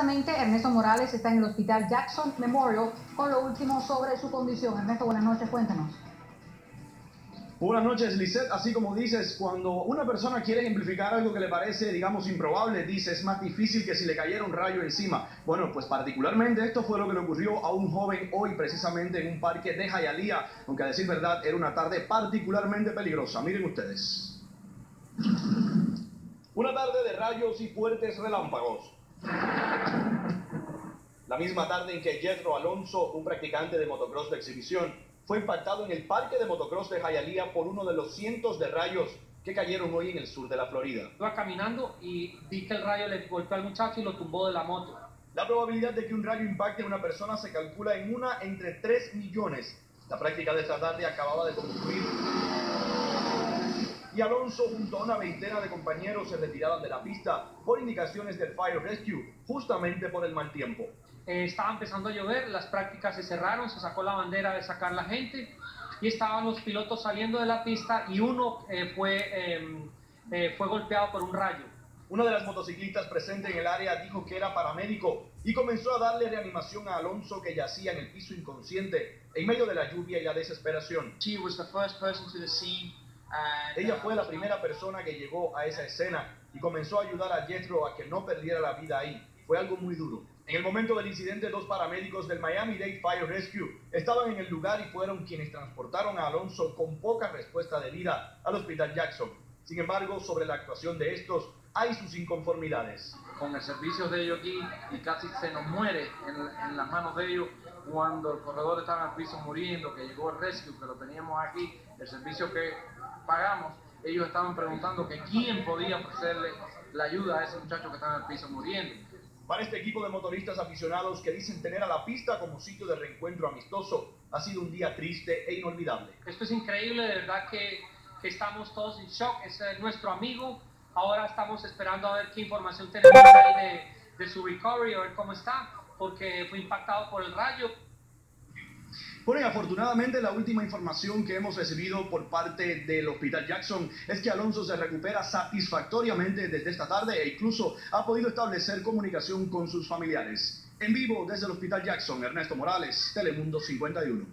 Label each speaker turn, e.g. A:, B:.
A: precisamente Ernesto Morales está en el Hospital Jackson Memorial con lo último sobre su condición. Ernesto, buenas noches, cuéntanos.
B: Buenas noches, Lisette. Así como dices, cuando una persona quiere ejemplificar algo que le parece, digamos, improbable, dice es más difícil que si le cayera un rayo encima. Bueno, pues particularmente esto fue lo que le ocurrió a un joven hoy, precisamente en un parque de Hialeah, aunque a decir verdad era una tarde particularmente peligrosa. Miren ustedes. Una tarde de rayos y fuertes relámpagos. La misma tarde en que Jethro Alonso, un practicante de motocross de exhibición, fue impactado en el parque de motocross de Hialeah por uno de los cientos de rayos que cayeron hoy en el sur de la Florida.
C: Iba caminando y vi que el rayo le golpeó al muchacho y lo tumbó de la moto.
B: La probabilidad de que un rayo impacte a una persona se calcula en una entre 3 millones. La práctica de esta tarde acababa de concluir y Alonso junto a una veintena de compañeros se retiraban de la pista por indicaciones del Fire Rescue, justamente por el mal tiempo.
C: Eh, estaba empezando a llover, las prácticas se cerraron, se sacó la bandera de sacar la gente y estaban los pilotos saliendo de la pista y uno eh, fue, em, eh, fue golpeado por un rayo.
B: Una de las motociclistas presentes en el área dijo que era paramédico y comenzó a darle reanimación a Alonso que yacía en el piso inconsciente en medio de la lluvia y la desesperación.
C: She was the first person to the scene
B: ella fue la primera persona que llegó a esa escena y comenzó a ayudar a Jethro a que no perdiera la vida ahí. Fue algo muy duro. En el momento del incidente, dos paramédicos del Miami-Dade Fire Rescue estaban en el lugar y fueron quienes transportaron a Alonso con poca respuesta de vida al Hospital Jackson. Sin embargo, sobre la actuación de estos, hay sus inconformidades.
D: Con el servicio de ellos aquí y casi se nos muere en, en las manos de ellos cuando el corredor estaba en el piso muriendo, que llegó el rescue, que lo teníamos aquí, el servicio que pagamos, ellos estaban preguntando que quién podía ofrecerle la ayuda a ese muchacho que estaba en el piso muriendo.
B: Para este equipo de motoristas aficionados que dicen tener a la pista como sitio de reencuentro amistoso, ha sido un día triste e inolvidable.
C: Esto es increíble, de verdad que, que estamos todos en shock, es nuestro amigo, ahora estamos esperando a ver qué información tenemos de, de su recovery, a ver cómo está, porque fue impactado por el rayo.
B: Bueno, y afortunadamente la última información que hemos recibido por parte del Hospital Jackson es que Alonso se recupera satisfactoriamente desde esta tarde e incluso ha podido establecer comunicación con sus familiares. En vivo desde el Hospital Jackson, Ernesto Morales, Telemundo 51.